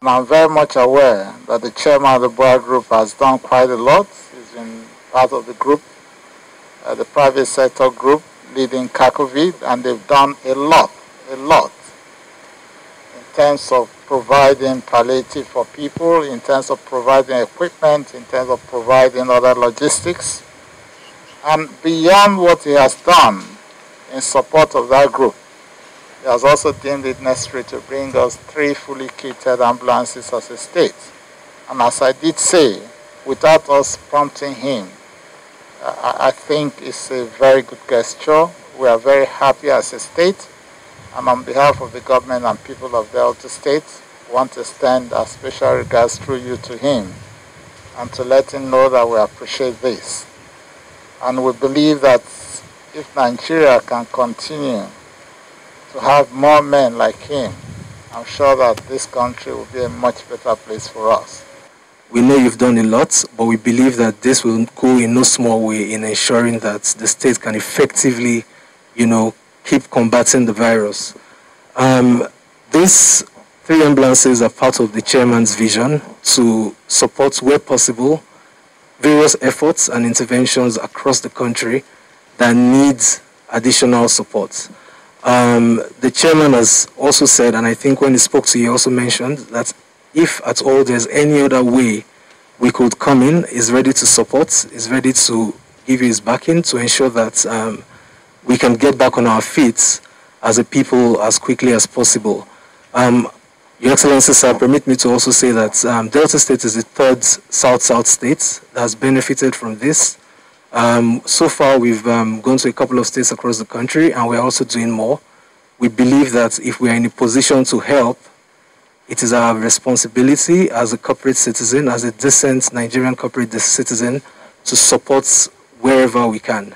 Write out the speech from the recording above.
I'm very much aware that the chairman of the BUA Group has done quite a lot. He's been part of the group, uh, the private sector group leading CACOVID, and they've done a lot, a lot in terms of providing palliative for people, in terms of providing equipment, in terms of providing other logistics. And beyond what he has done in support of that group, he has also deemed it necessary to bring us three fully kitted ambulances as a state. And as I did say, without us prompting him, I, I think it's a very good gesture. We are very happy as a state. And on behalf of the government and people of Delta State, want to extend our special regards through you to him and to let him know that we appreciate this. And we believe that if Nigeria can continue to have more men like him, I'm sure that this country will be a much better place for us. We know you've done a lot, but we believe that this will go in no small way in ensuring that the state can effectively, you know, keep combating the virus. Um, these three ambulances are part of the chairman's vision to support, where possible, various efforts and interventions across the country that needs additional support. Um, the chairman has also said, and I think when he spoke to you, he also mentioned that if at all there's any other way we could come in, is ready to support, is ready to give you his backing to ensure that um, we can get back on our feet as a people as quickly as possible. Um, Your Excellency, sir, permit me to also say that um, Delta State is the third South-South state that has benefited from this. Um, so far, we've um, gone to a couple of states across the country, and we're also doing more. We believe that if we are in a position to help, it is our responsibility as a corporate citizen, as a decent Nigerian corporate citizen, to support wherever we can.